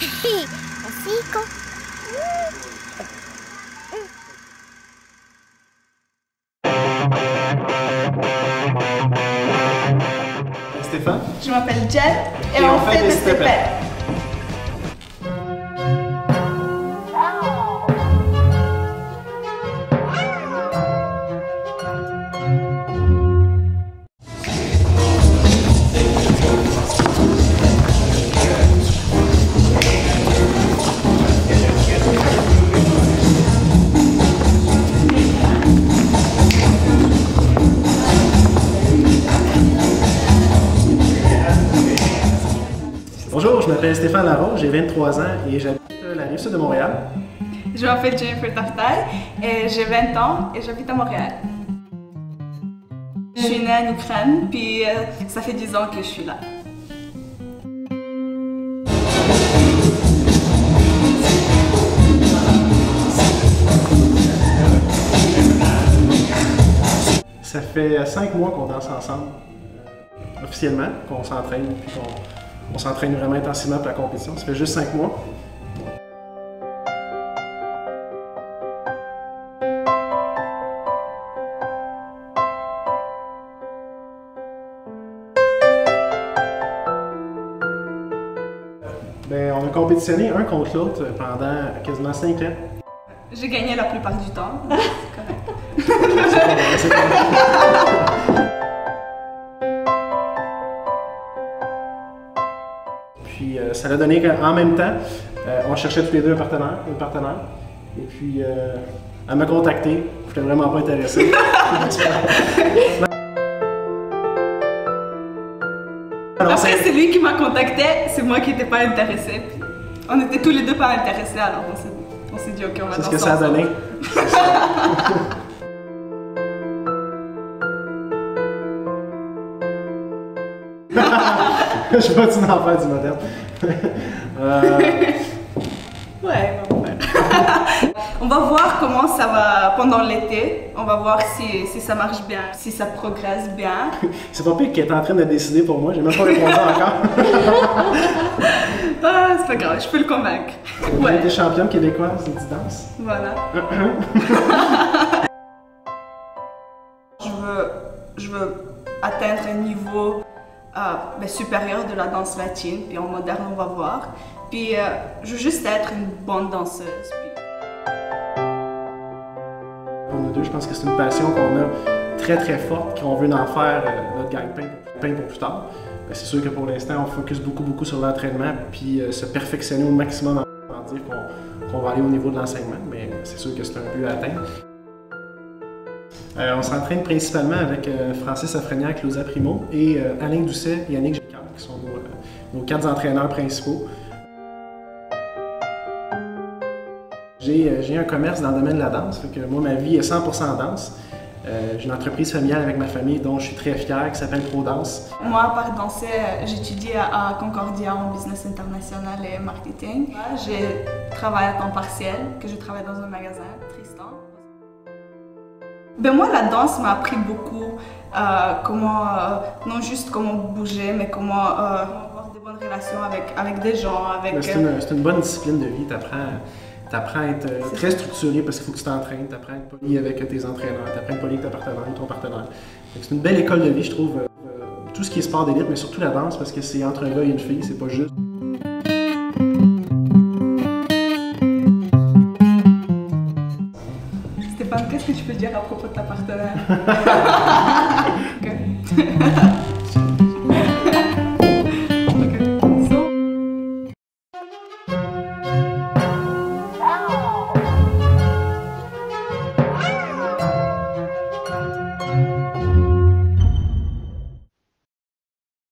Hocico. Stéphane? Je m'appelle Jen et, Et on, fait des des je m'appelle Stéphane Larron, j'ai 23 ans et j'habite euh, la rive sud de Montréal. Je m'appelle Jennifer Taftal et j'ai 20 ans et j'habite à Montréal. Je suis née en Ukraine, puis euh, ça fait 10 ans que je suis là. Ça fait 5 mois qu'on danse ensemble, euh, officiellement, qu'on s'entraîne, puis qu'on on s'entraîne vraiment intensivement pour la compétition. Ça fait juste 5 mois. Ben, on a compétitionné un contre l'autre pendant quasiment 5 ans. J'ai gagné la plupart du temps. C'est correct. Ça l'a donné qu'en même temps, euh, on cherchait tous les deux un partenaire, un partenaire. Et puis euh, elle m'a contacté. Je n'étais vraiment pas intéressé. Après, c'est- lui qui m'a contacté, c'est moi qui n'étais pas intéressée. Puis on était tous les deux pas intéressés, alors on s'est, dit, ok, on va c'est ce que ça a donné. Je vais tu en faire du moderne. Euh, Ouais, on va faire. On va voir comment ça va pendant l'été. On va voir si, si ça marche bien, si ça progresse bien. c'est pas pire qu'elle est en train de décider pour moi. J'ai même pas répondu encore. Ah, c'est pas grave, je peux le convaincre. J'ai Ouais, été championne québécoise de danse. voilà. je, veux, je veux atteindre un niveau euh, ben, supérieur de la danse latine, puis en moderne, on va voir. Puis euh, je veux juste être une bonne danseuse. Pour nous deux, je pense que c'est une passion qu'on a très très forte, qu'on veut en faire euh, notre gagne-pain pour, plus tard. Euh, C'est sûr que pour l'instant, on focus beaucoup beaucoup sur l'entraînement, puis euh, se perfectionner au maximum en dire qu'on va aller au niveau de l'enseignement, mais c'est sûr que c'est un but à atteindre. Euh, on s'entraîne principalement avec euh, Francis Afrenière, Claudia Primo et euh, Alain Doucet et Yannick Jacquard, qui sont nos, quatre entraîneurs principaux. J'ai un commerce dans le domaine de la danse, fait moi, ma vie est 100% danse. J'ai une entreprise familiale avec ma famille dont je suis très fier, qui s'appelle Pro Danse. Moi, à part danser, j'étudie à Concordia en business international et marketing. J'ai travaillé à temps partiel, que je travaille dans un magasin, Tristan. Ben moi, la danse m'a appris beaucoup euh, comment, euh, non juste comment bouger, mais comment euh, avoir de bonnes relations avec, avec des gens, avec... Mais C'est euh, une, c'est une bonne discipline de vie. Tu apprends, à être très structuré parce qu'il faut que tu t'entraînes. Tu apprends à être poli avec tes entraîneurs. Tu apprends à être poli avec ta partenaire, ton partenaire. C'est une belle école de vie, je trouve. tout ce qui est sport d'élite, mais surtout la danse parce que c'est entre un gars et une fille. C'est pas juste. Tu peux dire à propos de ta partenaire.